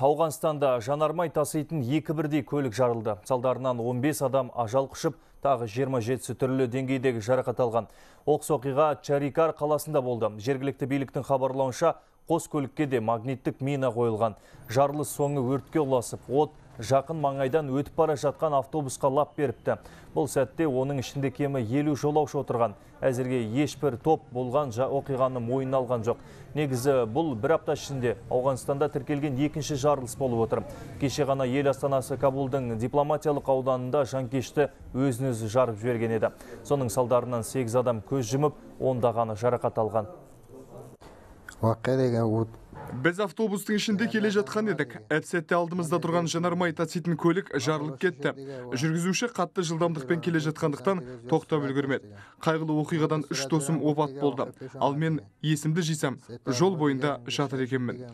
Ауғанстанда жанармай таситын екі бірдей көлік жарылды. Салдарынан 15 адам ажал құшып, тағы 27 түрлі деңгейдегі жарақат алған. Оқыс оқиға Чарикар қаласында болды. Жергілікті биліктің хабарлауынша қос көлікке де магниттік мина қойылған. Жарылыс соңы өртке ұласып, от жақын маңайдан өтіп бара жатқан автобусқа лап беріпті. Бұл сәтте оның ішінде кемі 50 жолаушы отырған. Әзірге ешбір топ болған оқиғаны мойнына алған жоқ. Негізі бұл бір апта ішінде Ауғанстанда тіркелген екінші жарылыс болып отыр. Кеше ғана ел астанасы Кабулдың дипломатиялық ауданында жанкешті өзін өзі жарып жіберген еді. Соның салдарынан 8 адам көз жұмып, ондағаны жарақат алған. Біз автобустың ішінде келе жатқан едік. Әп алдымызда тұрған жанармай таситын көлік жарылып кетті. Жүргізуші қатты жылдамдықпен келе жатқандықтан тоқтап үлгермеді. Қайғылы оқиғадан үш досым опат болды. Ал мен есімді жисам, жол бойында жатыр екенмін.